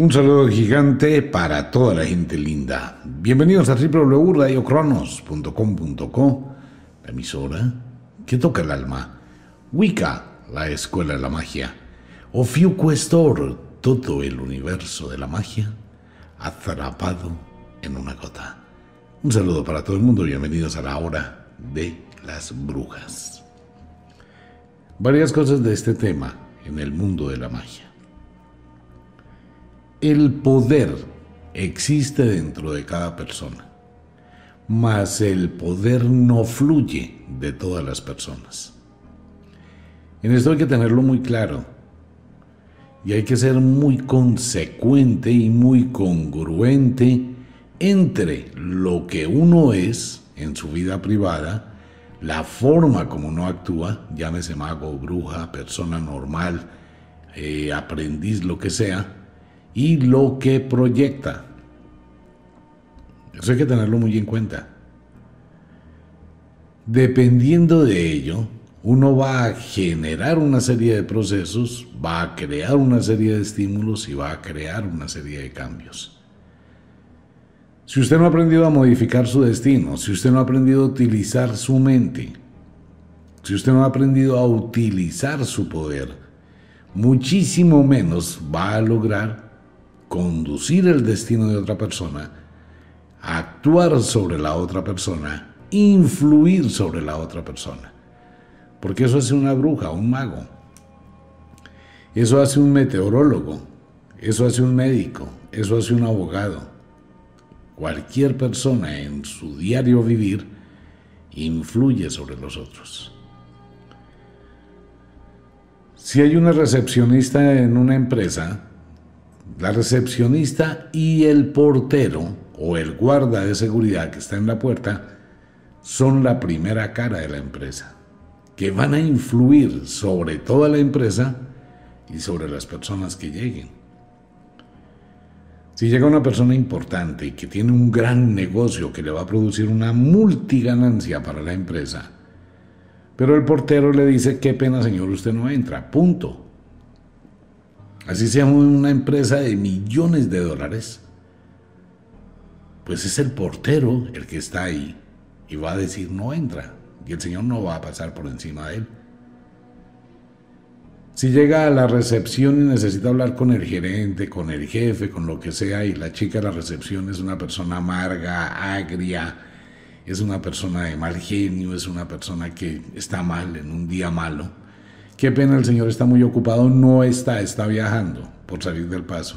Un saludo gigante para toda la gente linda. Bienvenidos a www.radiocronos.com.co, la emisora que toca el alma. Wicca, la escuela de la magia. Ofiu Questor, todo el universo de la magia atrapado en una gota. Un saludo para todo el mundo, bienvenidos a la hora de las brujas. Varias cosas de este tema en el mundo de la magia. El poder existe dentro de cada persona, mas el poder no fluye de todas las personas. En esto hay que tenerlo muy claro y hay que ser muy consecuente y muy congruente entre lo que uno es en su vida privada, la forma como uno actúa, llámese mago, bruja, persona normal, eh, aprendiz, lo que sea, y lo que proyecta. Eso hay que tenerlo muy en cuenta. Dependiendo de ello, uno va a generar una serie de procesos, va a crear una serie de estímulos y va a crear una serie de cambios. Si usted no ha aprendido a modificar su destino, si usted no ha aprendido a utilizar su mente, si usted no ha aprendido a utilizar su poder, muchísimo menos va a lograr conducir el destino de otra persona, actuar sobre la otra persona, influir sobre la otra persona. Porque eso hace una bruja, un mago. Eso hace un meteorólogo, eso hace un médico, eso hace un abogado. Cualquier persona en su diario vivir influye sobre los otros. Si hay una recepcionista en una empresa, la recepcionista y el portero o el guarda de seguridad que está en la puerta son la primera cara de la empresa, que van a influir sobre toda la empresa y sobre las personas que lleguen. Si llega una persona importante y que tiene un gran negocio que le va a producir una multiganancia para la empresa, pero el portero le dice, qué pena señor, usted no entra, punto así sea una empresa de millones de dólares, pues es el portero el que está ahí y va a decir no entra y el Señor no va a pasar por encima de él. Si llega a la recepción y necesita hablar con el gerente, con el jefe, con lo que sea, y la chica de la recepción es una persona amarga, agria, es una persona de mal genio, es una persona que está mal en un día malo, Qué pena, el señor está muy ocupado, no está, está viajando por salir del paso.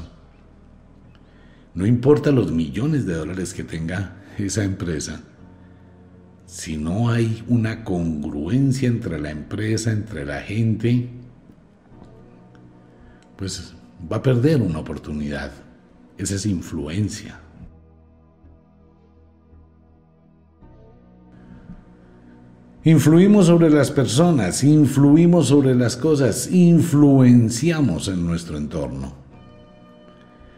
No importa los millones de dólares que tenga esa empresa, si no hay una congruencia entre la empresa, entre la gente, pues va a perder una oportunidad. Esa es influencia. Influimos sobre las personas, influimos sobre las cosas, influenciamos en nuestro entorno.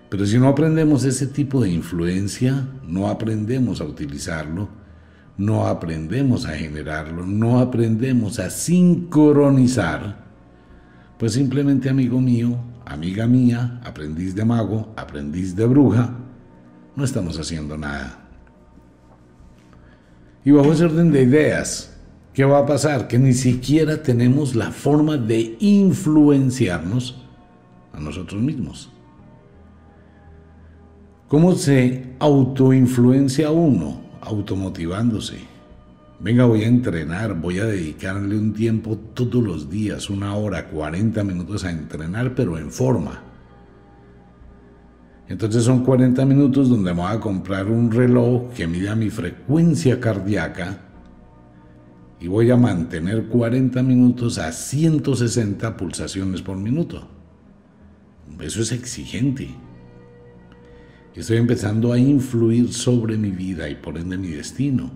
Pero si no aprendemos ese tipo de influencia, no aprendemos a utilizarlo, no aprendemos a generarlo, no aprendemos a sincronizar, pues simplemente amigo mío, amiga mía, aprendiz de mago, aprendiz de bruja, no estamos haciendo nada. Y bajo ese orden de ideas, ¿Qué va a pasar? Que ni siquiera tenemos la forma de influenciarnos a nosotros mismos. ¿Cómo se autoinfluencia uno? Automotivándose. Venga, voy a entrenar, voy a dedicarle un tiempo todos los días, una hora, 40 minutos a entrenar, pero en forma. Entonces son 40 minutos donde me voy a comprar un reloj que mida mi frecuencia cardíaca y voy a mantener 40 minutos a 160 pulsaciones por minuto. Eso es exigente. Estoy empezando a influir sobre mi vida y por ende mi destino.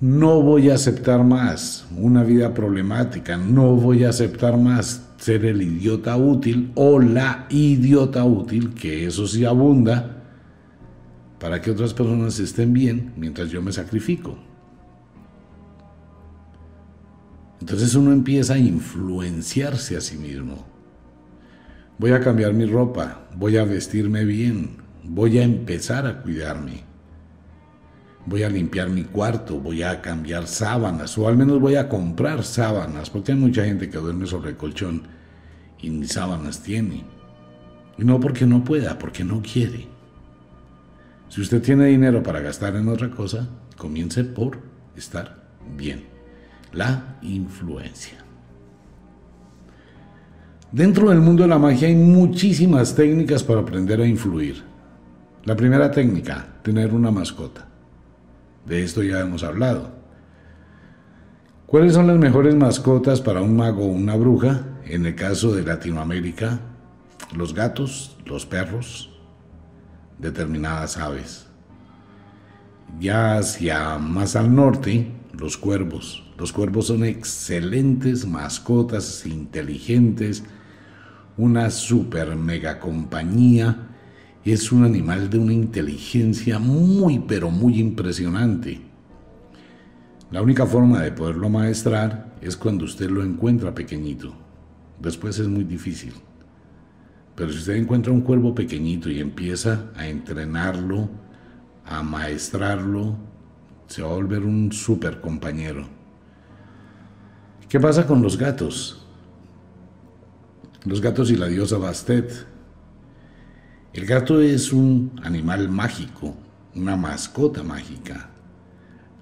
No voy a aceptar más una vida problemática, no voy a aceptar más ser el idiota útil o la idiota útil, que eso sí abunda, para que otras personas estén bien mientras yo me sacrifico. Entonces uno empieza a influenciarse a sí mismo. Voy a cambiar mi ropa, voy a vestirme bien, voy a empezar a cuidarme. Voy a limpiar mi cuarto, voy a cambiar sábanas, o al menos voy a comprar sábanas, porque hay mucha gente que duerme sobre el colchón y ni sábanas tiene. Y no porque no pueda, porque no quiere. Si usted tiene dinero para gastar en otra cosa, comience por estar bien. La influencia. Dentro del mundo de la magia hay muchísimas técnicas para aprender a influir. La primera técnica, tener una mascota. De esto ya hemos hablado. ¿Cuáles son las mejores mascotas para un mago o una bruja? En el caso de Latinoamérica, los gatos, los perros, determinadas aves. Ya hacia más al norte, los cuervos. Los cuervos son excelentes mascotas, inteligentes, una super mega compañía es un animal de una inteligencia muy pero muy impresionante. La única forma de poderlo maestrar es cuando usted lo encuentra pequeñito. Después es muy difícil. Pero si usted encuentra un cuervo pequeñito y empieza a entrenarlo, a maestrarlo, se va a volver un super compañero. ¿Qué pasa con los gatos? Los gatos y la diosa Bastet el gato es un animal mágico, una mascota mágica,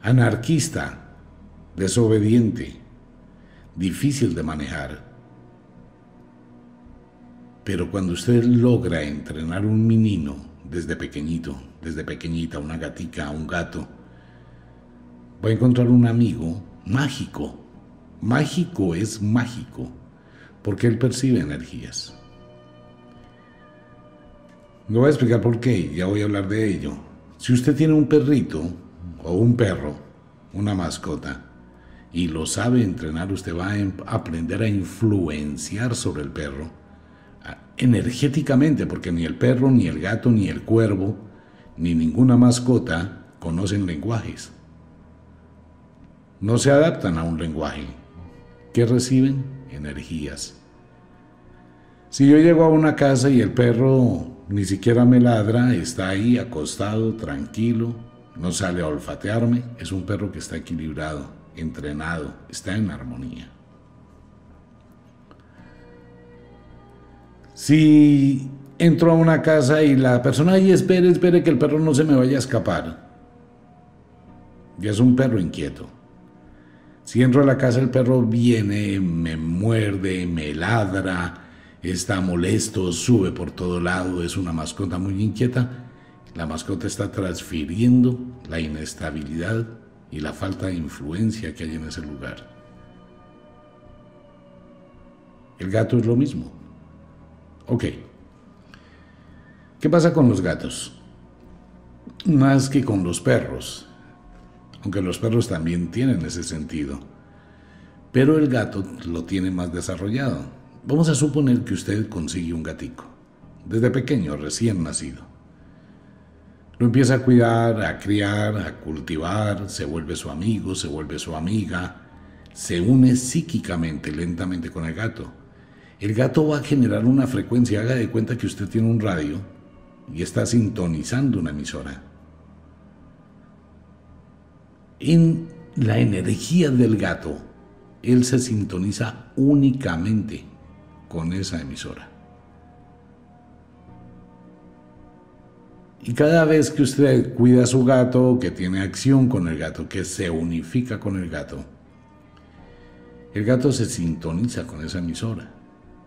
anarquista, desobediente, difícil de manejar. Pero cuando usted logra entrenar un menino desde pequeñito, desde pequeñita, una gatica, un gato, va a encontrar un amigo mágico. Mágico es mágico, porque él percibe energías. Le voy a explicar por qué, ya voy a hablar de ello. Si usted tiene un perrito o un perro, una mascota, y lo sabe entrenar, usted va a em, aprender a influenciar sobre el perro energéticamente, porque ni el perro, ni el gato, ni el cuervo, ni ninguna mascota conocen lenguajes. No se adaptan a un lenguaje. ¿Qué reciben? Energías. Si yo llego a una casa y el perro ni siquiera me ladra, está ahí acostado, tranquilo, no sale a olfatearme, es un perro que está equilibrado, entrenado, está en armonía. Si entro a una casa y la persona ahí espere, espere que el perro no se me vaya a escapar, ya es un perro inquieto. Si entro a la casa el perro viene, me muerde, me ladra, está molesto, sube por todo lado, es una mascota muy inquieta, la mascota está transfiriendo la inestabilidad y la falta de influencia que hay en ese lugar. El gato es lo mismo. Ok. ¿Qué pasa con los gatos? Más que con los perros, aunque los perros también tienen ese sentido. Pero el gato lo tiene más desarrollado. Vamos a suponer que usted consigue un gatico, desde pequeño, recién nacido. Lo empieza a cuidar, a criar, a cultivar, se vuelve su amigo, se vuelve su amiga, se une psíquicamente, lentamente con el gato. El gato va a generar una frecuencia, haga de cuenta que usted tiene un radio y está sintonizando una emisora. En la energía del gato, él se sintoniza únicamente con esa emisora. Y cada vez que usted cuida a su gato, que tiene acción con el gato, que se unifica con el gato, el gato se sintoniza con esa emisora,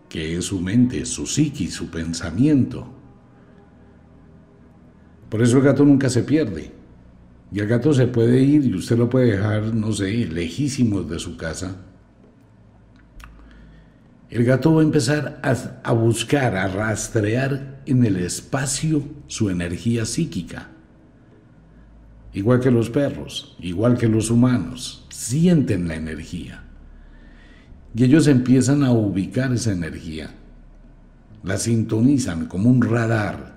que es su mente, su psiqui, su pensamiento. Por eso el gato nunca se pierde. Y el gato se puede ir y usted lo puede dejar, no sé, lejísimos de su casa, el gato va a empezar a, buscar, a rastrear en el espacio su energía psíquica. Igual que los perros, igual que los humanos, sienten la energía. Y ellos empiezan a ubicar esa energía. La sintonizan como un radar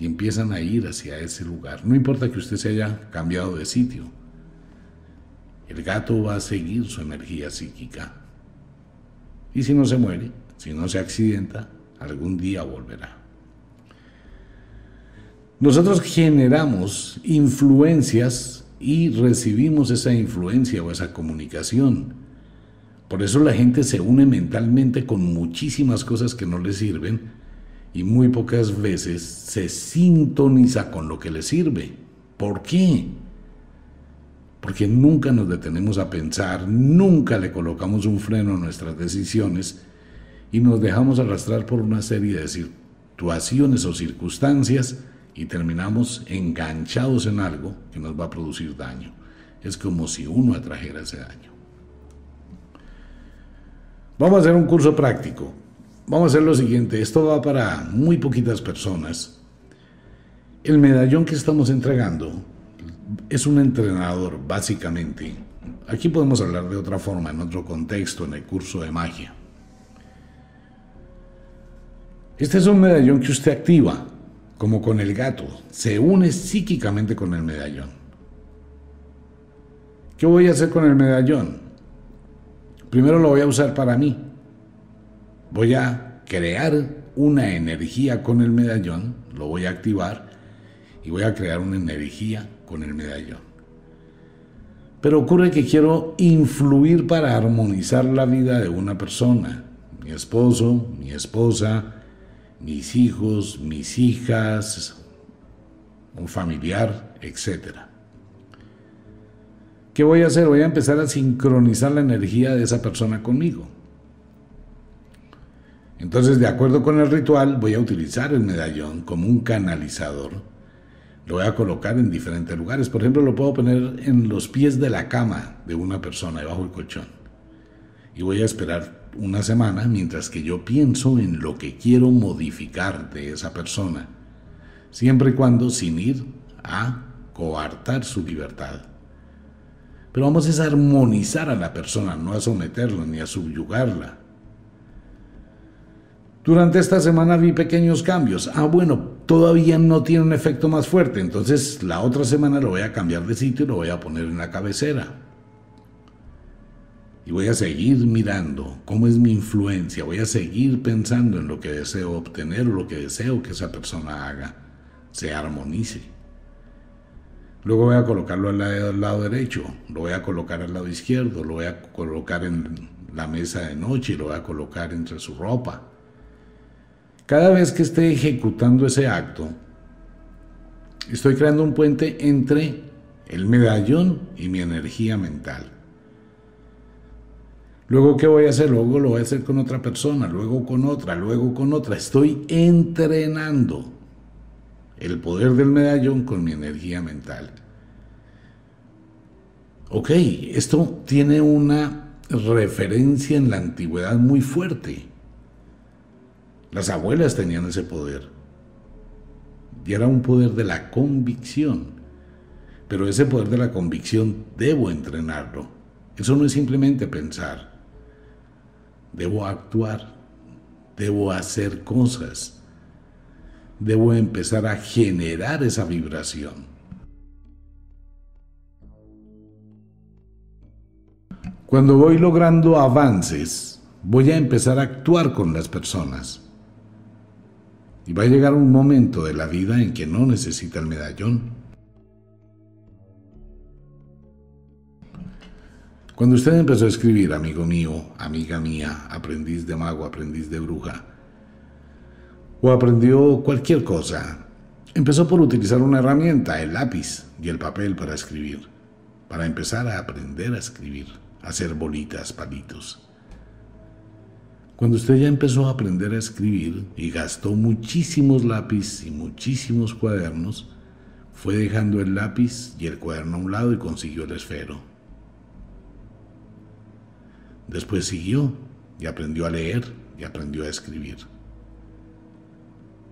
y empiezan a ir hacia ese lugar. No importa que usted se haya cambiado de sitio. El gato va a seguir su energía psíquica. Y si no se muere, si no se accidenta, algún día volverá. Nosotros generamos influencias y recibimos esa influencia o esa comunicación. Por eso la gente se une mentalmente con muchísimas cosas que no le sirven y muy pocas veces se sintoniza con lo que le sirve. ¿Por qué? Porque nunca nos detenemos a pensar, nunca le colocamos un freno a nuestras decisiones y nos dejamos arrastrar por una serie de situaciones o circunstancias y terminamos enganchados en algo que nos va a producir daño. Es como si uno atrajera ese daño. Vamos a hacer un curso práctico. Vamos a hacer lo siguiente. Esto va para muy poquitas personas. El medallón que estamos entregando es un entrenador, básicamente. Aquí podemos hablar de otra forma, en otro contexto, en el curso de magia. Este es un medallón que usted activa, como con el gato, se une psíquicamente con el medallón. ¿Qué voy a hacer con el medallón? Primero lo voy a usar para mí. Voy a crear una energía con el medallón, lo voy a activar y voy a crear una energía con el medallón. Pero ocurre que quiero influir para armonizar la vida de una persona, mi esposo, mi esposa, mis hijos, mis hijas, un familiar, etc. ¿Qué voy a hacer? Voy a empezar a sincronizar la energía de esa persona conmigo. Entonces, de acuerdo con el ritual, voy a utilizar el medallón como un canalizador. Lo voy a colocar en diferentes lugares. Por ejemplo, lo puedo poner en los pies de la cama de una persona, debajo del colchón. Y voy a esperar una semana mientras que yo pienso en lo que quiero modificar de esa persona, siempre y cuando sin ir a coartar su libertad. Pero vamos a armonizar a la persona, no a someterla ni a subyugarla. Durante esta semana vi pequeños cambios. Ah, bueno, todavía no tiene un efecto más fuerte, entonces la otra semana lo voy a cambiar de sitio y lo voy a poner en la cabecera. Y voy a seguir mirando cómo es mi influencia, voy a seguir pensando en lo que deseo obtener o lo que deseo que esa persona haga, se armonice. Luego voy a colocarlo al lado, derecho, lo voy a colocar al lado izquierdo, lo voy a colocar en la mesa de noche, lo voy a colocar entre su ropa. Cada vez que esté ejecutando ese acto, estoy creando un puente entre el medallón y mi energía mental. Luego, ¿qué voy a hacer? Luego lo voy a hacer con otra persona, luego con otra, luego con otra. Estoy entrenando el poder del medallón con mi energía mental. Ok, esto tiene una referencia en la antigüedad muy fuerte. Las abuelas tenían ese poder. Y era un poder de la convicción. Pero ese poder de la convicción debo entrenarlo. Eso no es simplemente pensar debo actuar, debo hacer cosas, debo empezar a generar esa vibración. Cuando voy logrando avances, voy a empezar a actuar con las personas. Y va a llegar un momento de la vida en que no necesita el medallón, Cuando usted empezó a escribir, amigo mío, amiga mía, aprendiz de mago, aprendiz de bruja, o aprendió cualquier cosa, empezó por utilizar una herramienta, el lápiz y el papel para escribir, para empezar a aprender a escribir, a hacer bolitas, palitos. Cuando usted ya empezó a aprender a escribir y gastó muchísimos lápices y muchísimos cuadernos, fue dejando el lápiz y el cuaderno a un lado y consiguió el esfero. Después siguió y aprendió a leer y aprendió a escribir.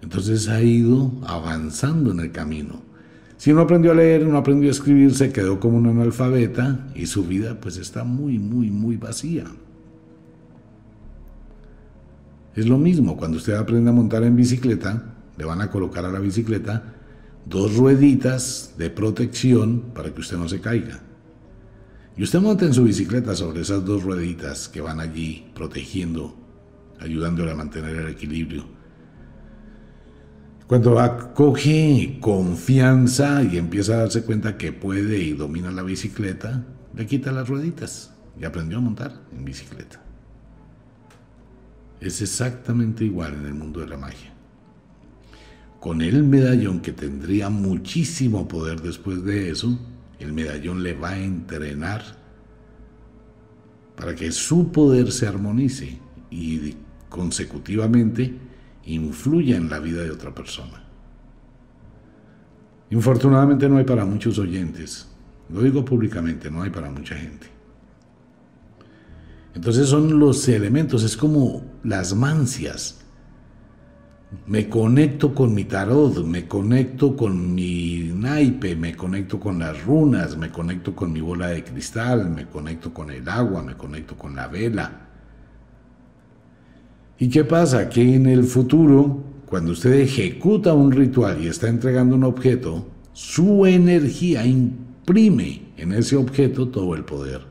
Entonces ha ido avanzando en el camino. Si no aprendió a leer, no aprendió a escribir, se quedó como un analfabeta y su vida pues está muy, muy, muy vacía. Es lo mismo, cuando usted aprende a montar en bicicleta, le van a colocar a la bicicleta dos rueditas de protección para que usted no se caiga. Y usted monta en su bicicleta sobre esas dos rueditas que van allí protegiendo, ayudándole a mantener el equilibrio. Cuando acoge confianza y empieza a darse cuenta que puede y domina la bicicleta, le quita las rueditas y aprendió a montar en bicicleta. Es exactamente igual en el mundo de la magia. Con el medallón que tendría muchísimo poder después de eso, el medallón le va a entrenar para que su poder se armonice y consecutivamente influya en la vida de otra persona. Infortunadamente no hay para muchos oyentes, lo digo públicamente, no hay para mucha gente. Entonces son los elementos, es como las mancias. Me conecto con mi tarot, me conecto con mi naipe, me conecto con las runas, me conecto con mi bola de cristal, me conecto con el agua, me conecto con la vela ¿Y qué pasa? Que en el futuro, cuando usted ejecuta un ritual y está entregando un objeto, su energía imprime en ese objeto todo el poder.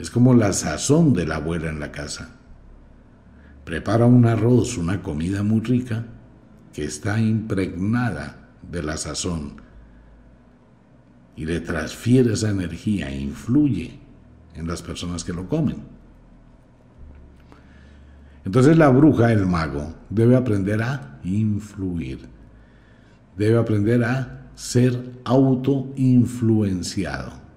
Es como la sazón de la abuela en la casa. Prepara un arroz, una comida muy rica, que está impregnada de la sazón y le transfiere esa energía influye en las personas que lo comen. Entonces la bruja, el mago, debe aprender a influir. Debe aprender a ser autoinfluenciado.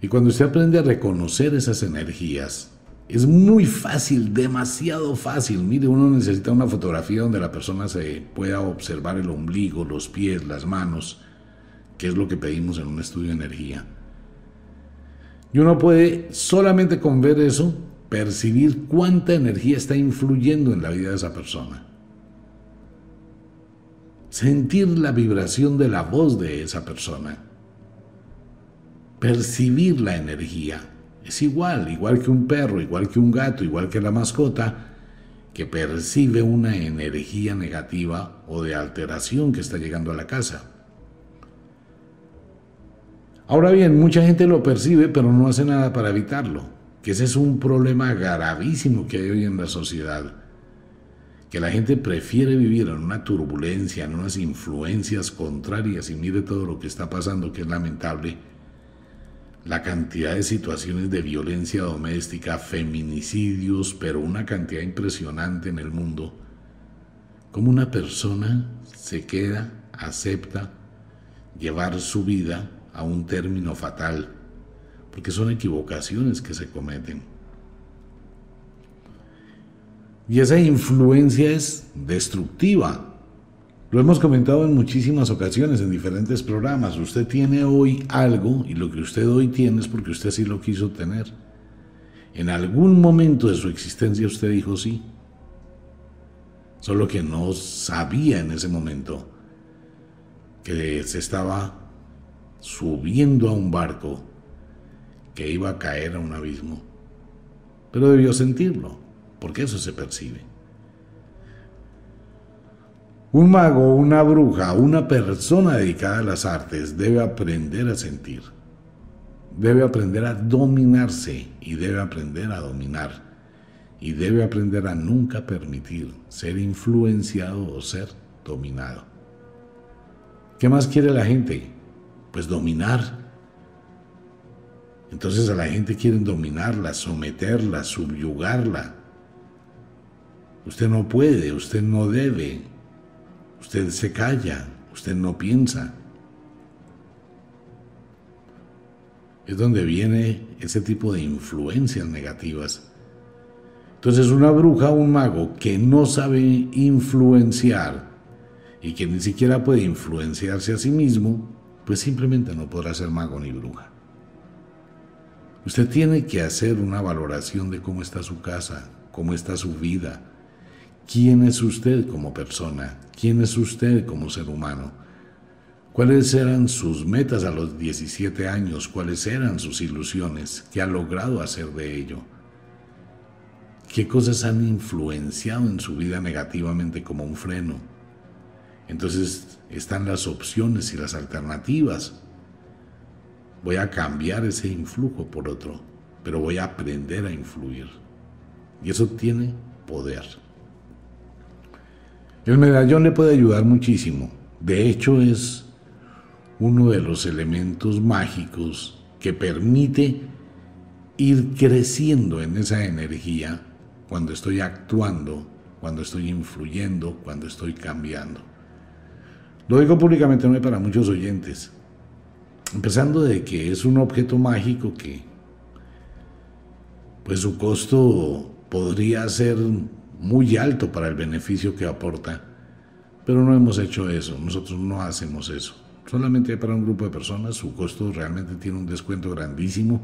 Y cuando usted aprende a reconocer esas energías, es muy fácil, demasiado fácil. Mire, uno necesita una fotografía donde la persona se pueda observar el ombligo, los pies, las manos, que es lo que pedimos en un estudio de energía. Y uno puede solamente con ver eso percibir cuánta energía está influyendo en la vida de esa persona. Sentir la vibración de la voz de esa persona. Percibir la energía. Es igual, igual que un perro, igual que un gato, igual que la mascota, que percibe una energía negativa o de alteración que está llegando a la casa. Ahora bien, mucha gente lo percibe, pero no hace nada para evitarlo que ese es un problema gravísimo que hay hoy en la sociedad, que la gente prefiere vivir en una turbulencia, en unas influencias contrarias y mire todo lo que está pasando, que es lamentable, la cantidad de situaciones de violencia doméstica, feminicidios, pero una cantidad impresionante en el mundo, como una persona se queda, acepta llevar su vida a un término fatal porque son equivocaciones que se cometen. Y esa influencia es destructiva. Lo hemos comentado en muchísimas ocasiones, en diferentes programas. Usted tiene hoy algo y lo que usted hoy tiene es porque usted sí lo quiso tener. En algún momento de su existencia usted dijo sí. Solo que no sabía en ese momento que se estaba subiendo a un barco que iba a caer a un abismo, pero debió sentirlo, porque eso se percibe. Un mago, una bruja, una persona dedicada a las artes debe aprender a sentir, debe aprender a dominarse y debe aprender a dominar y debe aprender a nunca permitir ser influenciado o ser dominado. ¿Qué más quiere la gente? Pues dominar entonces a la gente quieren dominarla, someterla, subyugarla. Usted no puede, usted no debe, usted se calla, usted no piensa. Es donde viene ese tipo de influencias negativas. Entonces una bruja o un mago que no sabe influenciar y que ni siquiera puede influenciarse a sí mismo, pues simplemente no podrá ser mago ni bruja. Usted tiene que hacer una valoración de cómo está su casa, cómo está su vida, quién es usted como persona, quién es usted como ser humano, cuáles eran sus metas a los 17 años, cuáles eran sus ilusiones, qué ha logrado hacer de ello, qué cosas han influenciado en su vida negativamente como un freno. Entonces están las opciones y las alternativas Voy a cambiar ese influjo por otro, pero voy a aprender a influir. Y eso tiene poder. El medallón le puede ayudar muchísimo. De hecho, es uno de los elementos mágicos que permite ir creciendo en esa energía cuando estoy actuando, cuando estoy influyendo, cuando estoy cambiando. Lo digo públicamente no para muchos oyentes, empezando de que es un objeto mágico que pues su costo podría ser muy alto para el beneficio que aporta, pero no hemos hecho eso, nosotros no hacemos eso. Solamente para un grupo de personas, su costo realmente tiene un descuento grandísimo.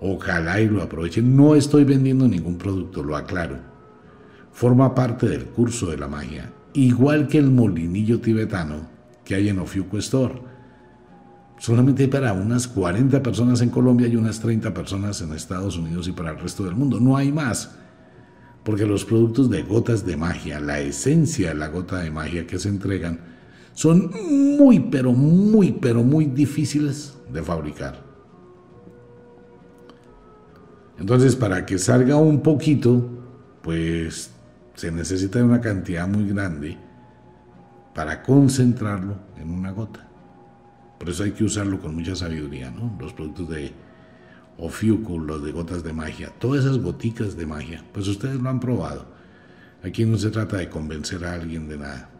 Ojalá y lo aprovechen. No estoy vendiendo ningún producto, lo aclaro. Forma parte del curso de la magia, igual que el molinillo tibetano que hay en Ofiuco Store. Solamente para unas 40 personas en Colombia y unas 30 personas en Estados Unidos y para el resto del mundo. No hay más. Porque los productos de gotas de magia, la esencia de la gota de magia que se entregan, son muy, pero muy, pero muy difíciles de fabricar. Entonces, para que salga un poquito, pues se necesita una cantidad muy grande para concentrarlo en una gota. Por eso hay que usarlo con mucha sabiduría, ¿no? Los productos de Ofiuco, los de gotas de magia, todas esas goticas de magia, pues ustedes lo han probado. Aquí no se trata de convencer a alguien de nada.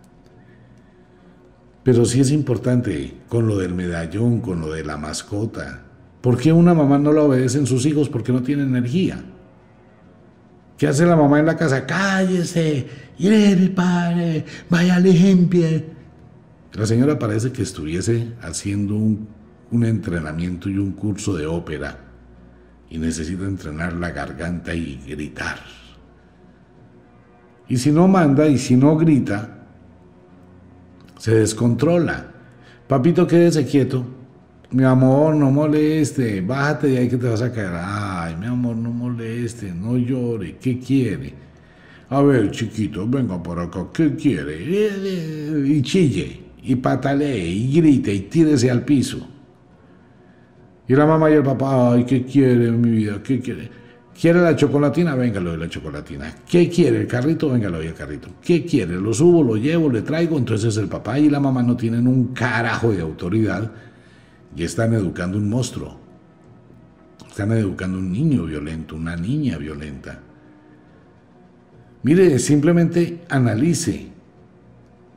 Pero sí es importante con lo del medallón, con lo de la mascota. ¿Por qué una mamá no la obedecen sus hijos? Porque no tiene energía. ¿Qué hace la mamá en la casa? Cállese, mi padre, vaya ejemplo. La señora parece que estuviese haciendo un entrenamiento y un curso de ópera y necesita entrenar la garganta y gritar. Y si no manda y si no grita, se descontrola. Papito, quédese quieto. Mi amor, no moleste. Bájate de ahí que te vas a caer. Ay, mi amor, no moleste. No llore. ¿Qué quiere? A ver, chiquito, venga por acá. ¿Qué quiere? Y chille. Y patalee. Y grite. Y tírese al piso. Y la mamá y el papá, ay, ¿qué quiere, mi vida? ¿Qué quiere? ¿Quiere la chocolatina? Venga, lo de la chocolatina. ¿Qué quiere? ¿El carrito? Venga, lo el carrito. ¿Qué quiere? Lo subo, lo llevo, le traigo. Entonces el papá y la mamá no tienen un carajo de autoridad y están educando un monstruo. Están educando un niño violento, una niña violenta. Mire, simplemente analice.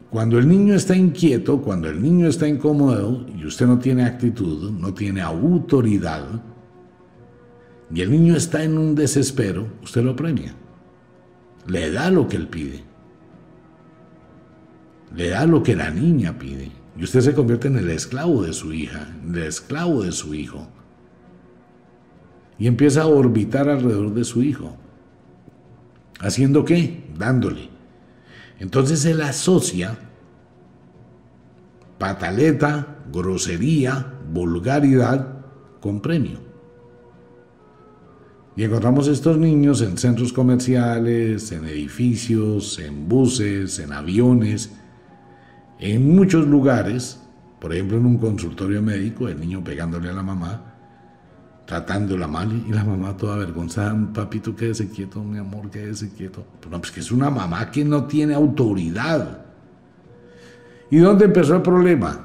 Cuando el niño está inquieto, cuando el niño está incómodo y usted no tiene actitud, no tiene autoridad, y el niño está en un desespero, usted lo premia. Le da lo que él pide. Le da lo que la niña pide. Y usted se convierte en el esclavo de su hija, el esclavo de su hijo. Y empieza a orbitar alrededor de su hijo. ¿Haciendo qué? Dándole. Entonces él asocia pataleta, grosería, vulgaridad con premio. Y encontramos estos niños en centros comerciales, en edificios, en buses, en aviones, en muchos lugares, por ejemplo en un consultorio médico, el niño pegándole a la mamá, tratándola mal y la mamá toda avergonzada, papito, quédese quieto, mi amor, quédese quieto. No, pues que es una mamá que no tiene autoridad. ¿Y dónde empezó el problema?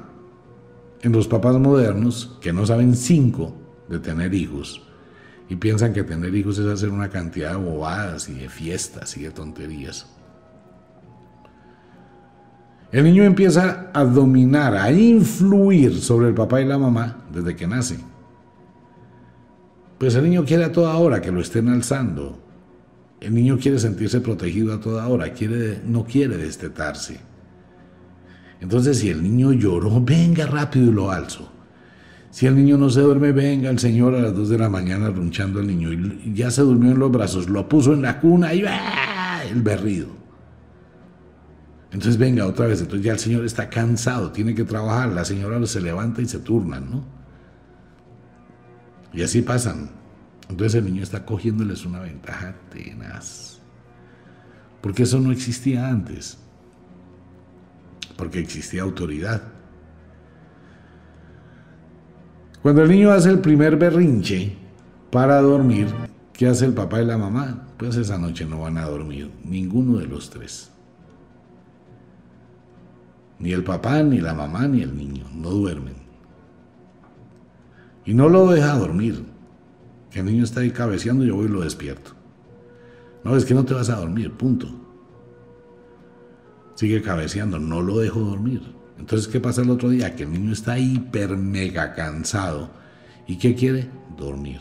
En los papás modernos que no saben cinco de tener hijos y piensan que tener hijos es hacer una cantidad de bobadas y de fiestas y de tonterías. El niño empieza a dominar, a influir sobre el papá y la mamá desde que nace. Pues el niño quiere a toda hora que lo estén alzando. El niño quiere sentirse protegido a toda hora, quiere, no quiere destetarse. Entonces si el niño lloró, venga rápido y lo alzo. Si el niño no se duerme, venga el señor a las 2 de la mañana runchando al niño y ya se durmió en los brazos, lo puso en la cuna y ¡ah! el berrido. Entonces venga otra vez, entonces ya el señor está cansado, tiene que trabajar, la señora se levanta y se turnan, ¿no? Y así pasan. Entonces el niño está cogiéndoles una ventaja tenaz. Porque eso no existía antes. Porque existía autoridad. Cuando el niño hace el primer berrinche para dormir, ¿qué hace el papá y la mamá? Pues esa noche no van a dormir, ninguno de los tres. Ni el papá, ni la mamá, ni el niño. No duermen. Y no lo deja dormir. Que el niño está ahí cabeceando, yo voy y lo despierto. No, es que no te vas a dormir, punto. Sigue cabeceando, no lo dejo dormir. Entonces, ¿qué pasa el otro día? Que el niño está hiper mega cansado. ¿Y qué quiere? Dormir.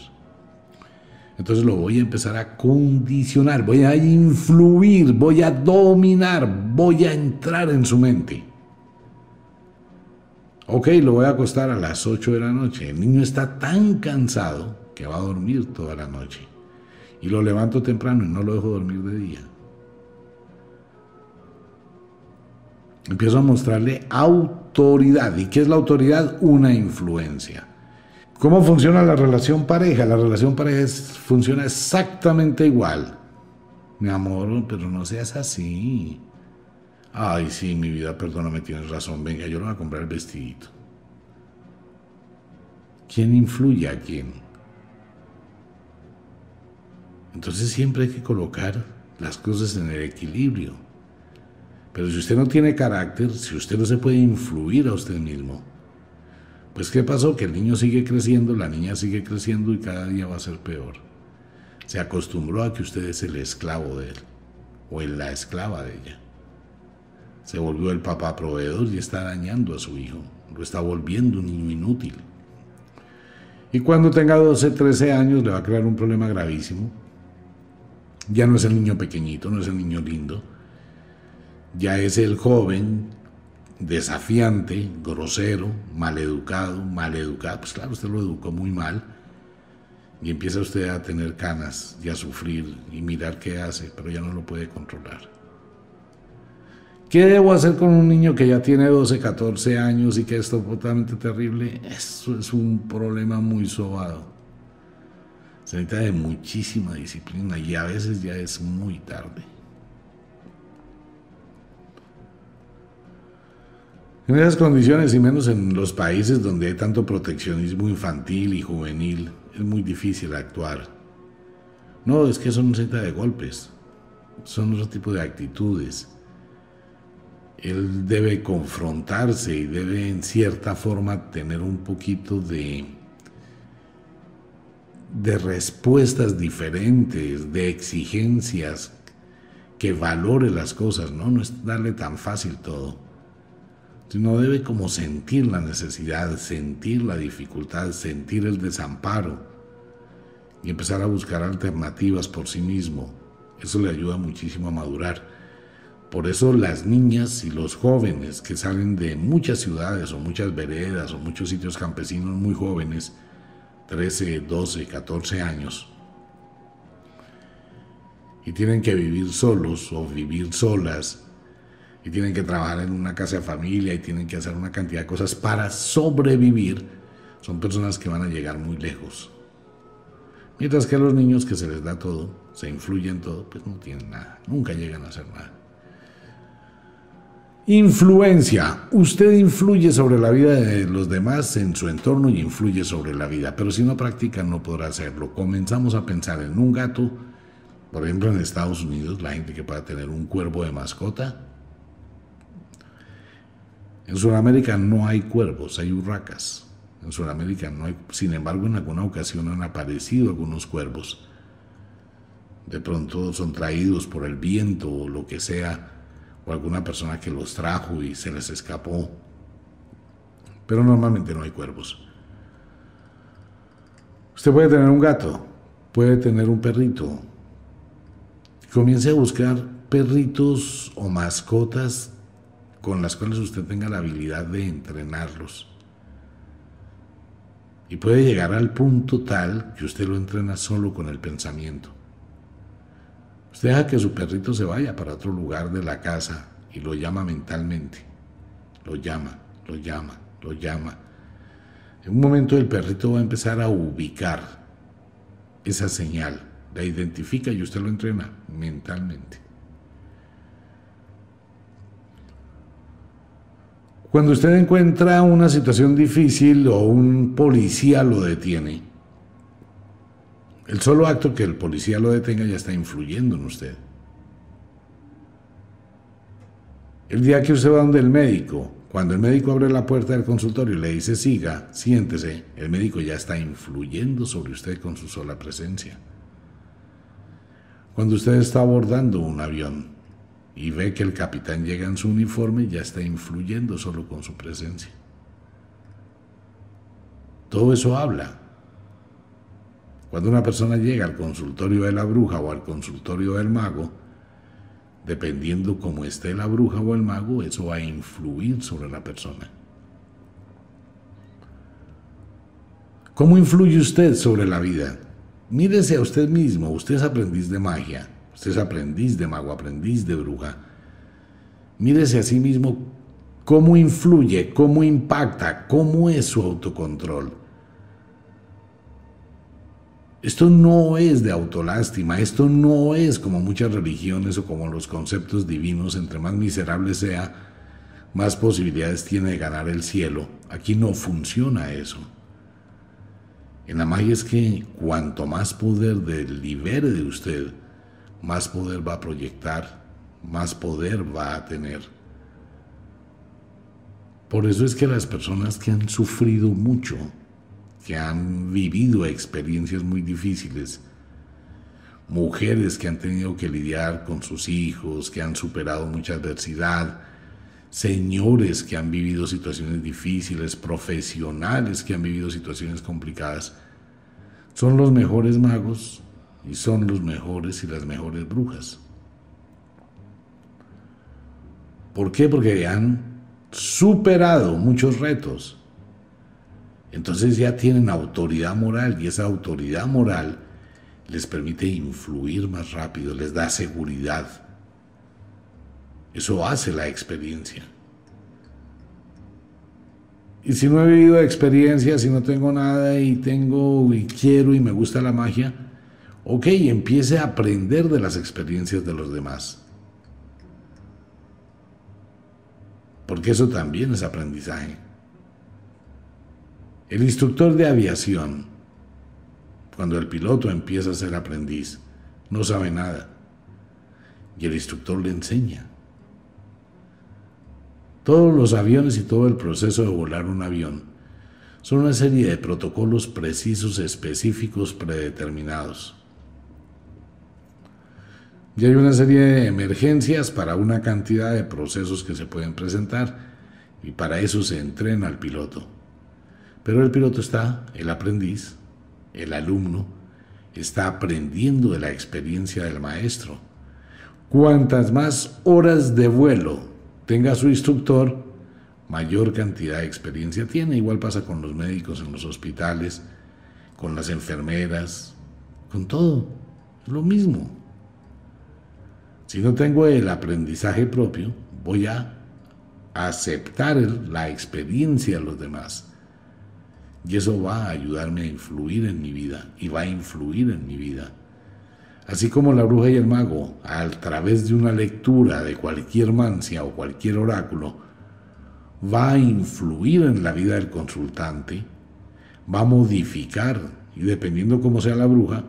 Entonces lo voy a empezar a condicionar, voy a influir, voy a dominar, voy a entrar en su mente. Ok, lo voy a acostar a las 8 de la noche. El niño está tan cansado que va a dormir toda la noche. Y lo levanto temprano y no lo dejo dormir de día. Empiezo a mostrarle autoridad. ¿Y qué es la autoridad? Una influencia. ¿Cómo funciona la relación pareja? La relación pareja funciona exactamente igual. Mi amor, pero no seas así. Ay, sí, mi vida, perdóname, tienes razón. Venga, yo le voy a comprar el vestidito. ¿Quién influye a quién? Entonces siempre hay que colocar las cosas en el equilibrio. Pero si usted no tiene carácter, si usted no se puede influir a usted mismo, pues ¿qué pasó? Que el niño sigue creciendo, la niña sigue creciendo y cada día va a ser peor. Se acostumbró a que usted es el esclavo de él o la esclava de ella. Se volvió el papá proveedor y está dañando a su hijo, lo está volviendo un niño inútil. Y cuando tenga 12, 13 años le va a crear un problema gravísimo. Ya no es el niño pequeñito, no es el niño lindo, ya es el joven desafiante, grosero, maleducado, maleducado. Pues claro, usted lo educó muy mal y empieza usted a tener canas y a sufrir y mirar qué hace, pero ya no lo puede controlar. ¿Qué debo hacer con un niño que ya tiene 12, 14 años y que es totalmente terrible? Eso es un problema muy sobado. Se necesita de muchísima disciplina y a veces ya es muy tarde. En esas condiciones y menos en los países donde hay tanto proteccionismo infantil y juvenil, es muy difícil actuar. No, es que eso no se trata de golpes, son otro tipo de actitudes. Él debe confrontarse y debe en cierta forma tener un poquito de, de respuestas diferentes, de exigencias, que valore las cosas, ¿no? No es darle tan fácil todo sino debe como sentir la necesidad, sentir la dificultad, sentir el desamparo y empezar a buscar alternativas por sí mismo. Eso le ayuda muchísimo a madurar. Por eso las niñas y los jóvenes que salen de muchas ciudades o muchas veredas o muchos sitios campesinos muy jóvenes, 13, 12, 14 años, y tienen que vivir solos o vivir solas, y tienen que trabajar en una casa de familia y tienen que hacer una cantidad de cosas para sobrevivir, son personas que van a llegar muy lejos. Mientras que a los niños que se les da todo, se influyen todo, pues no tienen nada, nunca llegan a hacer nada. Influencia. Usted influye sobre la vida de los demás en su entorno y influye sobre la vida, pero si no practica no podrá hacerlo. Comenzamos a pensar en un gato, por ejemplo en Estados Unidos, la gente que pueda tener un cuervo de mascota, en Sudamérica no hay cuervos, hay urracas. En Sudamérica no hay, sin embargo, en alguna ocasión han aparecido algunos cuervos. De pronto son traídos por el viento o lo que sea, o alguna persona que los trajo y se les escapó. Pero normalmente no hay cuervos. Usted puede tener un gato, puede tener un perrito. Comience a buscar perritos o mascotas con las cuales usted tenga la habilidad de entrenarlos. Y puede llegar al punto tal que usted lo entrena solo con el pensamiento. Usted deja que su perrito se vaya para otro lugar de la casa y lo llama mentalmente. Lo llama, lo llama, lo llama. En un momento el perrito va a empezar a ubicar esa señal, la identifica y usted lo entrena mentalmente. Cuando usted encuentra una situación difícil o un policía lo detiene, el solo acto que el policía lo detenga ya está influyendo en usted. El día que usted va donde el médico, cuando el médico abre la puerta del consultorio y le dice siga, siéntese, el médico ya está influyendo sobre usted con su sola presencia. Cuando usted está abordando un avión y ve que el capitán llega en su uniforme, ya está influyendo solo con su presencia. Todo eso habla. Cuando una persona llega al consultorio de la bruja o al consultorio del mago, dependiendo cómo esté la bruja o el mago, eso va a influir sobre la persona. ¿Cómo influye usted sobre la vida? Mírese a usted mismo, usted es aprendiz de magia, usted es aprendiz de mago, aprendiz de bruja. Mírese a sí mismo cómo influye, cómo impacta, cómo es su autocontrol. Esto no es de autolástima, esto no es como muchas religiones o como los conceptos divinos, entre más miserable sea, más posibilidades tiene de ganar el cielo. Aquí no funciona eso. En la magia es que cuanto más poder libere de usted, más poder va a proyectar, más poder va a tener. Por eso es que las personas que han sufrido mucho, que han vivido experiencias muy difíciles, mujeres que han tenido que lidiar con sus hijos, que han superado mucha adversidad, señores que han vivido situaciones difíciles, profesionales que han vivido situaciones complicadas, son los mejores magos y son los mejores y las mejores brujas. ¿Por qué? Porque han superado muchos retos. Entonces ya tienen autoridad moral y esa autoridad moral les permite influir más rápido, les da seguridad. Eso hace la experiencia. Y si no he vivido experiencia, si no tengo nada y tengo y quiero y me gusta la magia, ok, empiece a aprender de las experiencias de los demás. Porque eso también es aprendizaje. El instructor de aviación, cuando el piloto empieza a ser aprendiz, no sabe nada. Y el instructor le enseña. Todos los aviones y todo el proceso de volar un avión son una serie de protocolos precisos, específicos, predeterminados. Y hay una serie de emergencias para una cantidad de procesos que se pueden presentar y para eso se entrena al piloto. Pero el piloto está, el aprendiz, el alumno, está aprendiendo de la experiencia del maestro. Cuantas más horas de vuelo tenga su instructor, mayor cantidad de experiencia tiene. Igual pasa con los médicos en los hospitales, con las enfermeras, con todo. Lo mismo. Si no tengo el aprendizaje propio, voy a aceptar la experiencia de los demás. Y eso va a ayudarme a influir en mi vida y va a influir en mi vida. Así como la bruja y el mago, a través de una lectura de cualquier mancia o cualquier oráculo, va a influir en la vida del consultante, va a modificar, y dependiendo cómo sea la bruja,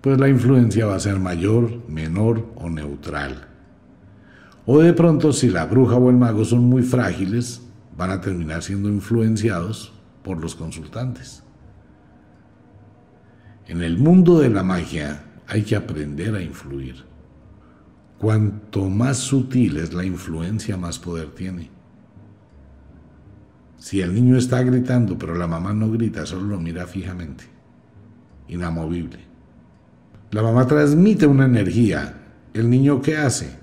pues la influencia va a ser mayor, menor o neutral. O de pronto, si la bruja o el mago son muy frágiles, van a terminar siendo influenciados por los consultantes. En el mundo de la magia hay que aprender a influir. Cuanto más sutil es la influencia, más poder tiene. Si el niño está gritando, pero la mamá no grita, solo lo mira fijamente, inamovible. La mamá transmite una energía. ¿El niño qué hace?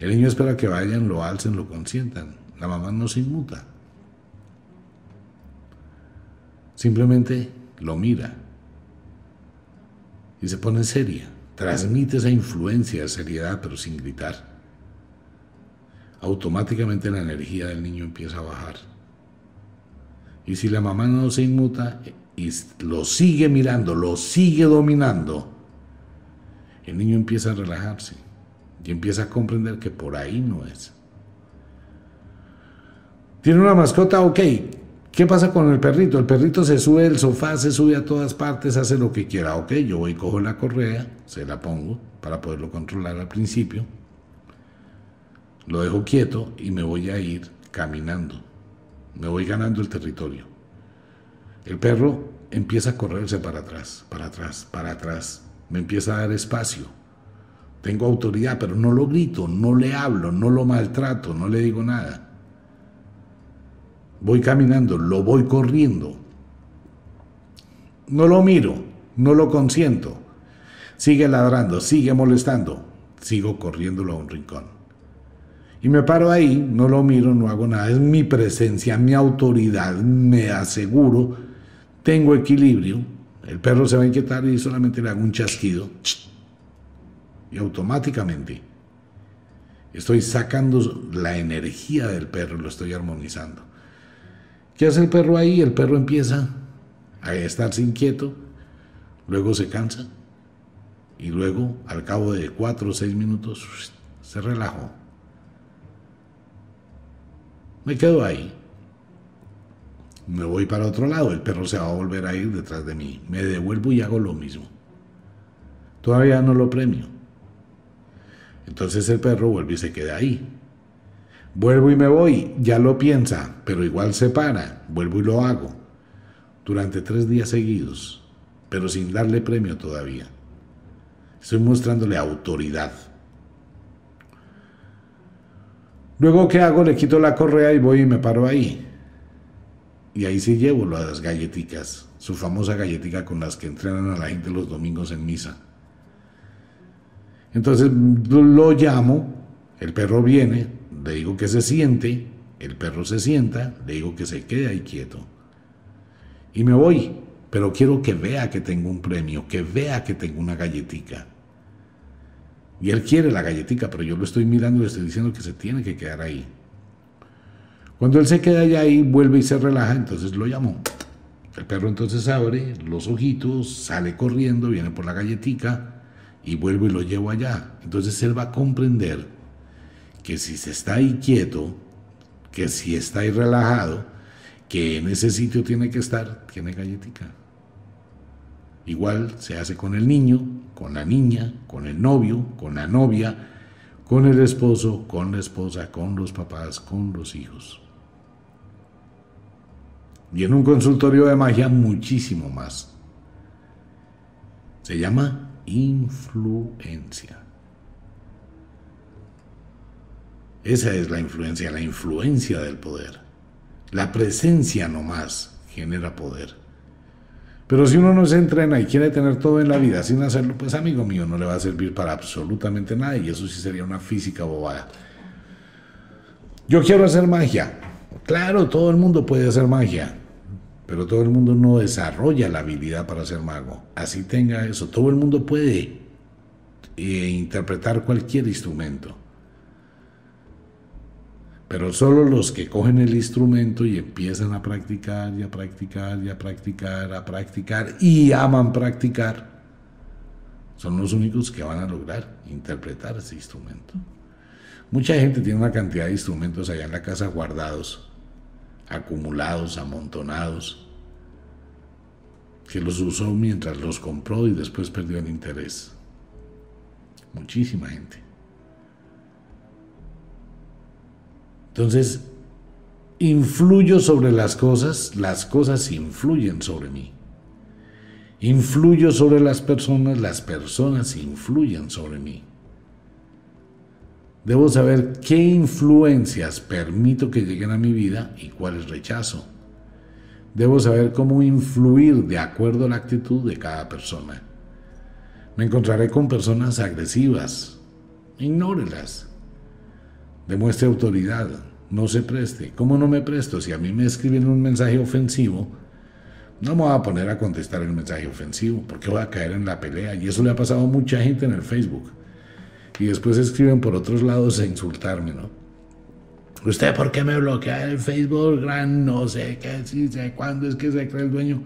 El niño espera que vayan, lo alcen, lo consientan. La mamá no se inmuta. Simplemente lo mira y se pone seria. Transmite esa influencia seriedad, pero sin gritar. Automáticamente la energía del niño empieza a bajar. Y si la mamá no se inmuta y lo sigue mirando, lo sigue dominando, el niño empieza a relajarse y empieza a comprender que por ahí no es. Tiene una mascota, ok. ¿Qué pasa con el perrito? El perrito se sube del sofá, se sube a todas partes, hace lo que quiera. Ok, yo voy, cojo la correa, se la pongo para poderlo controlar al principio. lo dejo quieto y me voy a ir caminando. Me voy ganando el territorio. El perro empieza a correrse para atrás, para atrás, para atrás. Me empieza a dar espacio. Tengo autoridad, pero no lo grito, no le hablo, no lo maltrato, no le digo nada. Voy caminando, lo voy corriendo. No lo miro, no lo consiento. Sigue ladrando, sigue molestando. Sigo corriéndolo a un rincón. Y me paro ahí, no lo miro, no hago nada. Es mi presencia, mi autoridad, me aseguro. Tengo equilibrio. El perro se va a inquietar y solamente le hago un chasquido. Y automáticamente estoy sacando la energía del perro, lo estoy armonizando. ¿Qué hace el perro ahí? El perro empieza a estarse inquieto, luego se cansa y luego al cabo de cuatro o seis minutos se relajó. Me quedo ahí. Me voy para otro lado, el perro se va a volver a ir detrás de mí. Me devuelvo y hago lo mismo. Todavía no lo premio. Entonces el perro vuelve y se queda ahí. Vuelvo y me voy, ya lo piensa, pero igual se para, vuelvo y lo hago durante tres días seguidos, pero sin darle premio todavía. Estoy mostrándole autoridad. Luego, ¿qué hago? Le quito la correa y voy y me paro ahí. Y ahí sí llevo las galletitas, su famosa galletica con las que entrenan a la gente los domingos en misa. Entonces lo llamo, el perro viene, le digo que se siente, el perro se sienta, le digo que se quede ahí quieto y me voy. Pero quiero que vea que tengo un premio, que vea que tengo una galletica. Y él quiere la galletica, pero yo lo estoy mirando y le estoy diciendo que se tiene que quedar ahí. Cuando él se queda allá ahí, vuelve y se relaja, entonces lo llamo. El perro entonces abre los ojitos, sale corriendo, viene por la galletica y vuelvo y lo llevo allá. Entonces él va a comprender que si se está ahí quieto, que si está ahí relajado, que en ese sitio tiene que estar, tiene galletica. Igual se hace con el niño, con la niña, con el novio, con la novia, con el esposo, con la esposa, con los papás, con los hijos. Y en un consultorio de magia muchísimo más. Se llama influencia. Esa es la influencia, la influencia del poder. La presencia nomás genera poder. Pero si uno no se entrena y quiere tener todo en la vida sin hacerlo, pues amigo mío, no le va a servir para absolutamente nada y eso sí sería una física bobada. Yo quiero hacer magia. Claro, todo el mundo puede hacer magia, pero todo el mundo no desarrolla la habilidad para ser mago. Así tenga eso, todo el mundo puede eh, interpretar cualquier instrumento pero solo los que cogen el instrumento y empiezan a practicar y a practicar y a practicar, a practicar y aman practicar, son los únicos que van a lograr interpretar ese instrumento. Mucha gente tiene una cantidad de instrumentos allá en la casa guardados, acumulados, amontonados, que los usó mientras los compró y después perdió el interés. Muchísima gente. Entonces, influyo sobre las cosas, las cosas influyen sobre mí. Influyo sobre las personas, las personas influyen sobre mí. Debo saber qué influencias permito que lleguen a mi vida y cuáles rechazo. Debo saber cómo influir de acuerdo a la actitud de cada persona. Me encontraré con personas agresivas. Ignórelas. Demuestre autoridad no se preste. ¿Cómo no me presto? Si a mí me escriben un mensaje ofensivo, no me voy a poner a contestar el mensaje ofensivo, porque voy a caer en la pelea. Y eso le ha pasado a mucha gente en el Facebook. Y después escriben por otros lados a insultarme, ¿no? ¿Usted por qué me bloquea el Facebook? Gran no sé qué, si sé cuándo es que se cree el dueño.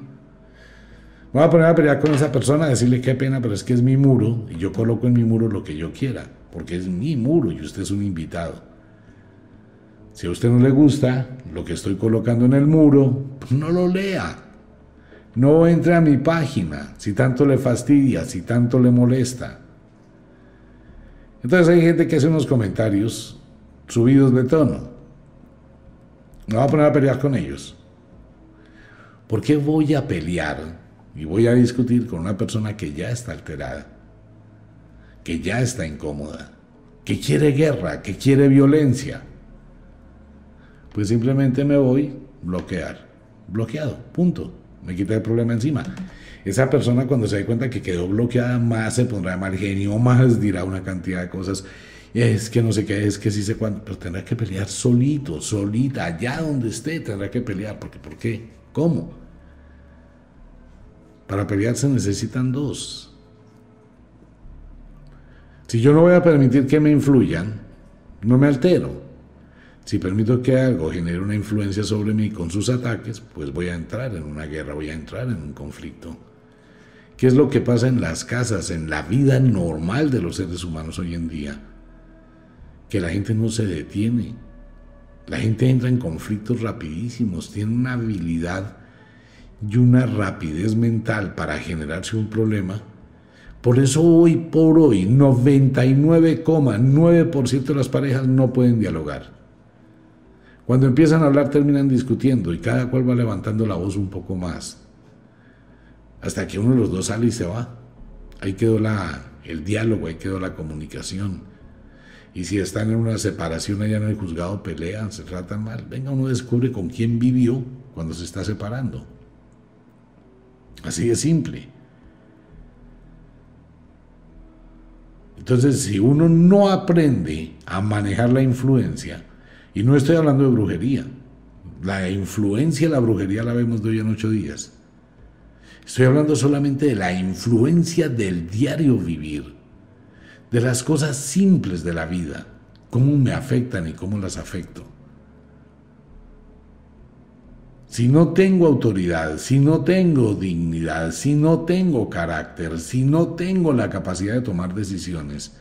Voy a poner a pelear con esa persona, a decirle qué pena, pero es que es mi muro y yo coloco en mi muro lo que yo quiera, porque es mi muro y usted es un invitado. Si a usted no le gusta lo que estoy colocando en el muro, pues no lo lea. No entre a mi página si tanto le fastidia, si tanto le molesta. Entonces hay gente que hace unos comentarios subidos de tono. Me voy a poner a pelear con ellos. ¿Por qué voy a pelear y voy a discutir con una persona que ya está alterada, que ya está incómoda, que quiere guerra, que quiere violencia? Pues simplemente me voy bloquear. Bloqueado, punto. Me quita el problema encima. Esa persona cuando se dé cuenta que quedó bloqueada más se pondrá mal genio, más dirá una cantidad de cosas. Es que no sé qué, es que sí sé cuánto, pero tendrá que pelear solito, solita, allá donde esté, tendrá que pelear. Porque, ¿Por qué? ¿Cómo? Para pelear se necesitan dos. Si yo no voy a permitir que me influyan, no me altero. Si permito que algo genere una influencia sobre mí con sus ataques, pues voy a entrar en una guerra, voy a entrar en un conflicto. ¿Qué es lo que pasa en las casas, en la vida normal de los seres humanos hoy en día? Que la gente no se detiene. La gente entra en conflictos rapidísimos, tiene una habilidad y una rapidez mental para generarse un problema. Por eso hoy por hoy 99,9% de las parejas no pueden dialogar. Cuando empiezan a hablar terminan discutiendo y cada cual va levantando la voz un poco más. Hasta que uno de los dos sale y se va. Ahí quedó la, el diálogo, ahí quedó la comunicación. Y si están en una separación allá en el juzgado, pelean, se tratan mal. Venga, uno descubre con quién vivió cuando se está separando. Así de simple. Entonces, si uno no aprende a manejar la influencia, y no estoy hablando de brujería, la influencia de la brujería la vemos de hoy en ocho días. Estoy hablando solamente de la influencia del diario vivir, de las cosas simples de la vida, cómo me afectan y cómo las afecto. Si no tengo autoridad, si no tengo dignidad, si no tengo carácter, si no tengo la capacidad de tomar decisiones,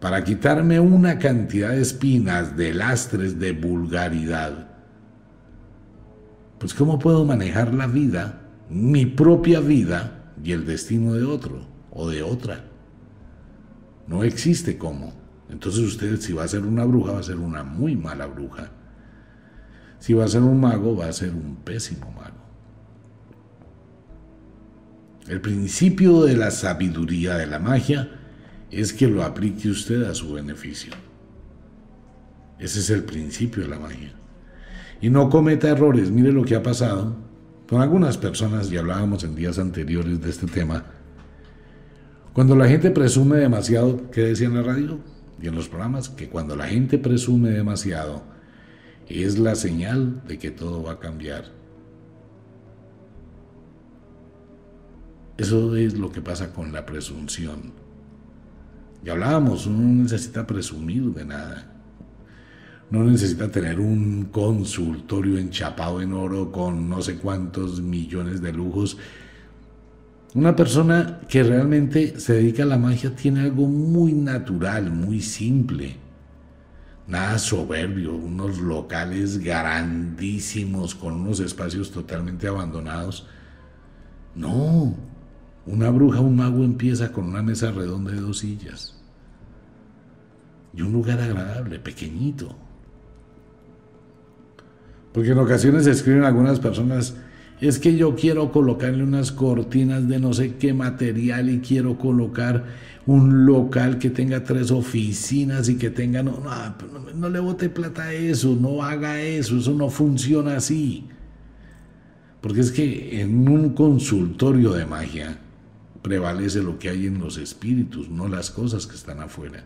para quitarme una cantidad de espinas, de lastres, de vulgaridad, pues ¿cómo puedo manejar la vida, mi propia vida y el destino de otro o de otra? No existe cómo. Entonces usted si va a ser una bruja, va a ser una muy mala bruja. Si va a ser un mago, va a ser un pésimo mago. El principio de la sabiduría de la magia es que lo aplique usted a su beneficio. Ese es el principio de la magia. Y no cometa errores. Mire lo que ha pasado con algunas personas, y hablábamos en días anteriores de este tema. Cuando la gente presume demasiado, ¿qué decía en la radio y en los programas? Que cuando la gente presume demasiado, es la señal de que todo va a cambiar. Eso es lo que pasa con la presunción. Ya hablábamos, uno no necesita presumir de nada. No necesita tener un consultorio enchapado en oro con no sé cuántos millones de lujos. Una persona que realmente se dedica a la magia tiene algo muy natural, muy simple nada soberbio, unos locales grandísimos con unos espacios totalmente abandonados. No, una bruja, un mago empieza con una mesa redonda de dos sillas y un lugar agradable, pequeñito. Porque en ocasiones escriben algunas personas, es que yo quiero colocarle unas cortinas de no sé qué material y quiero colocar un local que tenga tres oficinas y que tenga, no, no, no le bote plata a eso, no haga eso, eso no funciona así. Porque es que en un consultorio de magia prevalece lo que hay en los espíritus, no las cosas que están afuera.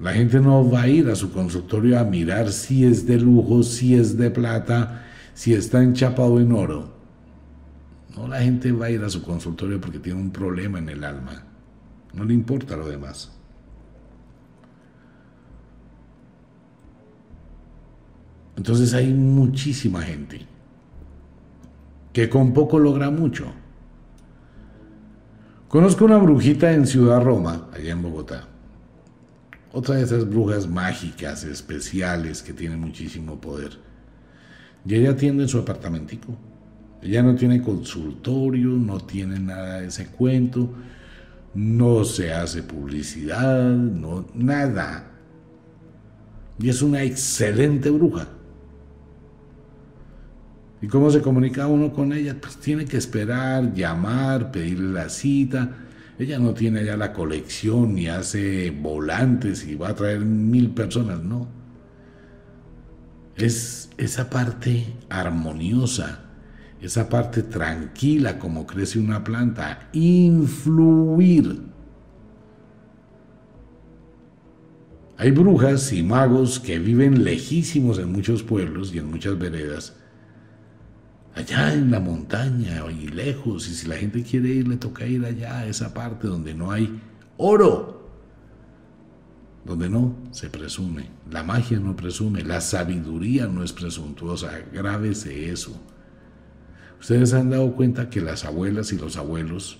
La gente no va a ir a su consultorio a mirar si es de lujo, si es de plata, si está enchapado en oro. No la gente va a ir a su consultorio porque tiene un problema en el alma. No le importa lo demás. Entonces hay muchísima gente que con poco logra mucho. Conozco una brujita en Ciudad Roma, allá en Bogotá. Otra de esas brujas mágicas, especiales, que tienen muchísimo poder. Y ella atiende en su apartamentico. Ella no tiene consultorio, no tiene nada de ese cuento, no se hace publicidad, no, nada. Y es una excelente bruja. ¿Y cómo se comunica uno con ella? Pues tiene que esperar, llamar, pedirle la cita. Ella no tiene ya la colección ni hace volantes y va a traer mil personas, no. Es esa parte armoniosa, esa parte tranquila como crece una planta, influir. Hay brujas y magos que viven lejísimos en muchos pueblos y en muchas veredas, allá en la montaña y lejos, y si la gente quiere ir, le toca ir allá a esa parte donde no hay oro, donde no se presume, la magia no presume, la sabiduría no es presuntuosa, grábese eso. Ustedes han dado cuenta que las abuelas y los abuelos,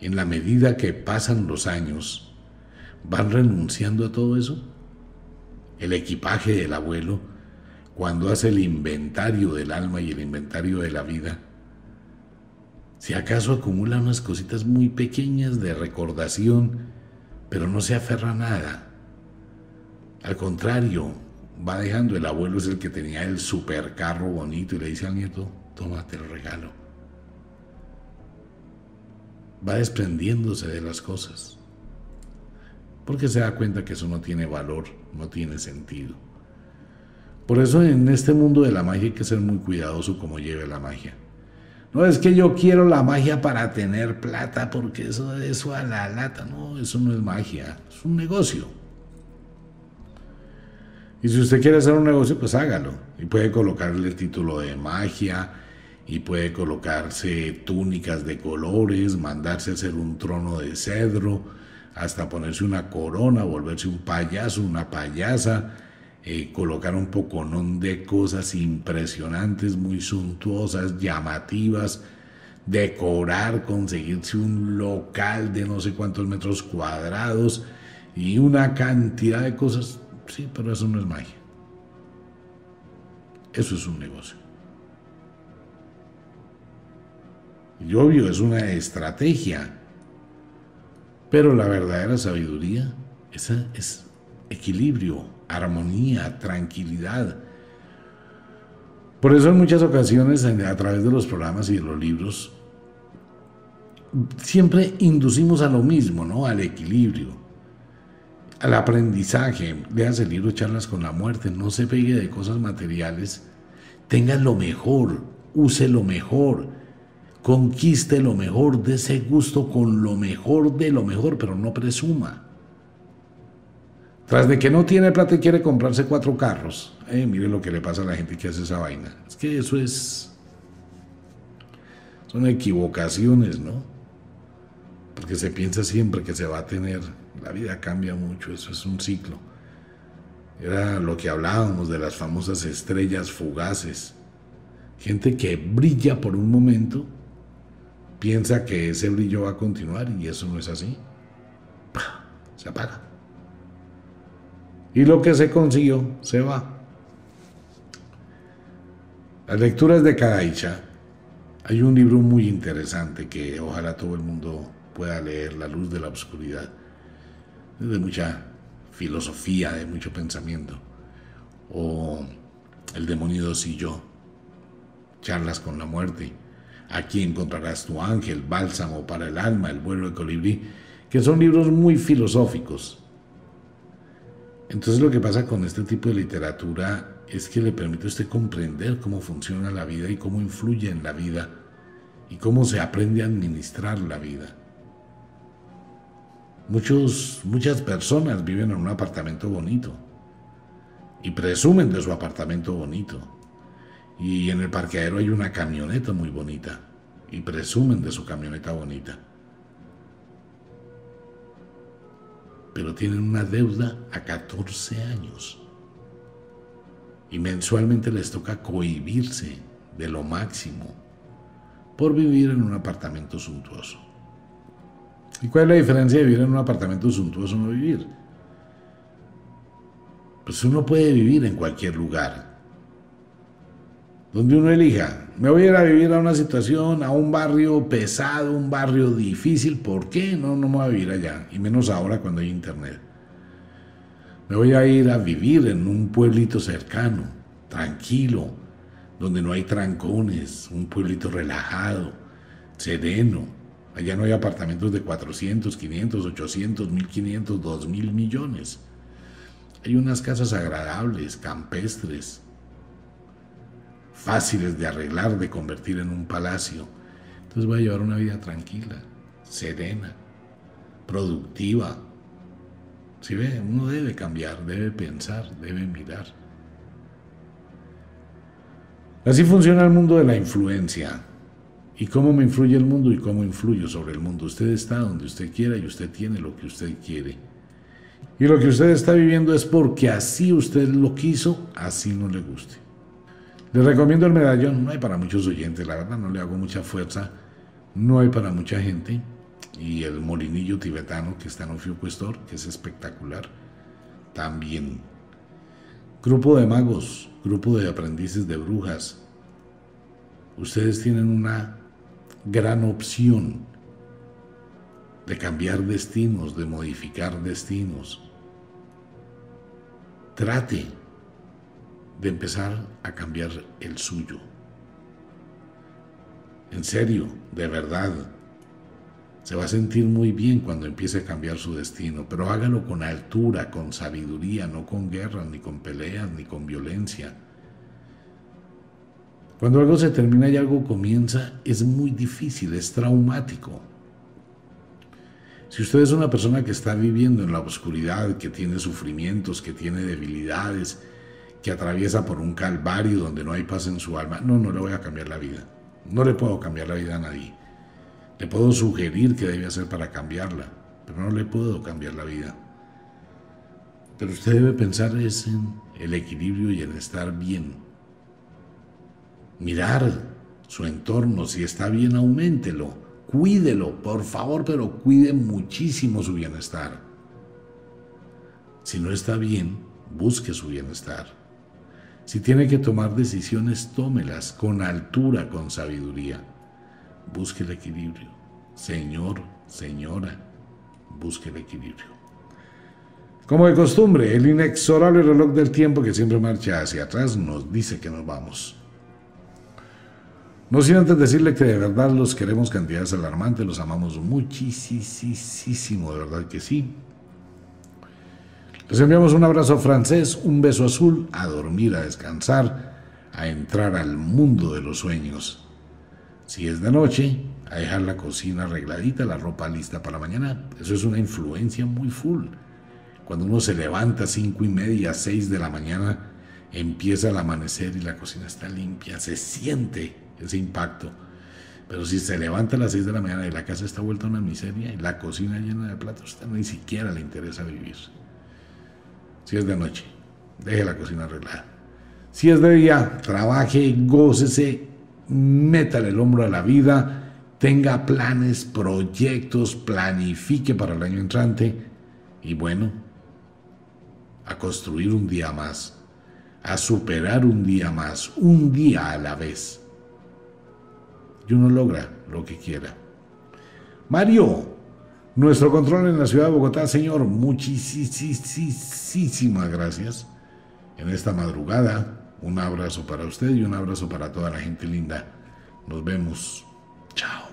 en la medida que pasan los años, van renunciando a todo eso. El equipaje del abuelo, cuando hace el inventario del alma y el inventario de la vida, si acaso acumula unas cositas muy pequeñas de recordación, pero no se aferra a nada. Al contrario, va dejando, el abuelo es el que tenía el supercarro bonito y le dice al nieto, tómate el regalo. Va desprendiéndose de las cosas, porque se da cuenta que eso no tiene valor, no tiene sentido. Por eso en este mundo de la magia hay que ser muy cuidadoso como lleve la magia. No es que yo quiero la magia para tener plata, porque eso, eso a la lata, no, eso no es magia, es un negocio. Y si usted quiere hacer un negocio, pues hágalo. Y puede colocarle el título de magia, y puede colocarse túnicas de colores, mandarse a hacer un trono de cedro, hasta ponerse una corona, volverse un payaso, una payasa, eh, colocar un poconón de cosas impresionantes, muy suntuosas, llamativas, decorar, conseguirse un local de no sé cuántos metros cuadrados y una cantidad de cosas Sí, pero eso no es magia. Eso es un negocio. Y obvio, es una estrategia. Pero la verdadera sabiduría esa es equilibrio, armonía, tranquilidad. Por eso en muchas ocasiones, a través de los programas y de los libros, siempre inducimos a lo mismo, ¿no? Al equilibrio al aprendizaje, leas el libro Charlas con la Muerte, no se pegue de cosas materiales, tenga lo mejor, use lo mejor, conquiste lo mejor, ese gusto con lo mejor de lo mejor, pero no presuma. Tras de que no tiene plata y quiere comprarse cuatro carros, eh, mire lo que le pasa a la gente que hace esa vaina. Es que eso es. Son equivocaciones, ¿no? Porque se piensa siempre que se va a tener la vida cambia mucho, eso es un ciclo. Era lo que hablábamos de las famosas estrellas fugaces. Gente que brilla por un momento, piensa que ese brillo va a continuar y eso no es así. Se apaga. Y lo que se consiguió se va. Las lecturas de Kadaicha. Hay un libro muy interesante que ojalá todo el mundo pueda leer, La luz de la oscuridad de mucha filosofía, de mucho pensamiento. O El demonio y yo, charlas con la muerte. Aquí encontrarás tu ángel, bálsamo para el alma, el vuelo de colibrí, que son libros muy filosóficos. Entonces lo que pasa con este tipo de literatura es que le permite a usted comprender cómo funciona la vida y cómo influye en la vida y cómo se aprende a administrar la vida. Muchos, muchas personas viven en un apartamento bonito y presumen de su apartamento bonito. Y en el parqueadero hay una camioneta muy bonita y presumen de su camioneta bonita. Pero tienen una deuda a 14 años. Y mensualmente les toca cohibirse de lo máximo por vivir en un apartamento suntuoso. ¿Y cuál es la diferencia de vivir en un apartamento suntuoso o no vivir? Pues uno puede vivir en cualquier lugar. Donde uno elija, me voy a ir a vivir a una situación, a un barrio pesado, un barrio difícil, ¿por qué? No, no me voy a vivir allá, y menos ahora cuando hay internet. Me voy a ir a vivir en un pueblito cercano, tranquilo, donde no hay trancones, un pueblito relajado, sereno. Allá no hay apartamentos de 400, 500, 800, 1500, 2000 millones. Hay unas casas agradables, campestres, fáciles de arreglar, de convertir en un palacio. Entonces voy a llevar una vida tranquila, serena, productiva. Si ve, uno debe cambiar, debe pensar, debe mirar. Así funciona el mundo de la influencia. ¿Y cómo me influye el mundo y cómo influyo sobre el mundo? Usted está donde usted quiera y usted tiene lo que usted quiere. Y lo que usted está viviendo es porque así usted lo quiso, así no le guste. Les recomiendo el medallón, no hay para muchos oyentes, la verdad no le hago mucha fuerza, no hay para mucha gente. Y el molinillo tibetano que está en Ofiucuestor, que es espectacular, también. Grupo de magos, grupo de aprendices de brujas. Ustedes tienen una gran opción de cambiar destinos, de modificar destinos. Trate de empezar a cambiar el suyo. En serio, de verdad. Se va a sentir muy bien cuando empiece a cambiar su destino, pero hágalo con altura, con sabiduría, no con guerras, ni con peleas, ni con violencia. Cuando algo se termina y algo comienza, es muy difícil, es traumático. Si usted es una persona que está viviendo en la oscuridad, que tiene sufrimientos, que tiene debilidades, que atraviesa por un calvario donde no hay paz en su alma, no, no le voy a cambiar la vida. No le puedo cambiar la vida a nadie. Le puedo sugerir qué debe hacer para cambiarla, pero no le puedo cambiar la vida. Pero usted debe pensar en el equilibrio y en estar bien. Mirar su entorno, si está bien, auméntelo, cuídelo, por favor, pero cuide muchísimo su bienestar. Si no está bien, busque su bienestar. Si tiene que tomar decisiones, tómelas con altura, con sabiduría. Busque el equilibrio. Señor, señora, busque el equilibrio. Como de costumbre, el inexorable reloj del tiempo que siempre marcha hacia atrás nos dice que nos vamos. No sin antes decirle que de verdad los queremos cantidades alarmantes, los amamos muchísimo, de verdad que sí. Les enviamos un abrazo francés, un beso azul, a dormir, a descansar, a entrar al mundo de los sueños. Si es de noche, a dejar la cocina arregladita, la ropa lista para mañana. Eso es una influencia muy full. Cuando uno se levanta a cinco y media, seis de la mañana, empieza el amanecer y la cocina está limpia, se siente ese impacto. Pero si se levanta a las seis de la mañana y la casa está vuelta a una miseria y la cocina llena de platos, usted ni siquiera le interesa vivir. Si es de noche, deje la cocina arreglada. Si es de día, trabaje, gócese, métale el hombro a la vida, tenga planes, proyectos, planifique para el año entrante y bueno, a construir un día más, a superar un día más, un día a la vez. Y uno logra lo que quiera. Mario, nuestro control en la ciudad de Bogotá, Señor, muchísimas gracias. En esta madrugada, un abrazo para usted y un abrazo para toda la gente linda. Nos vemos. Chao.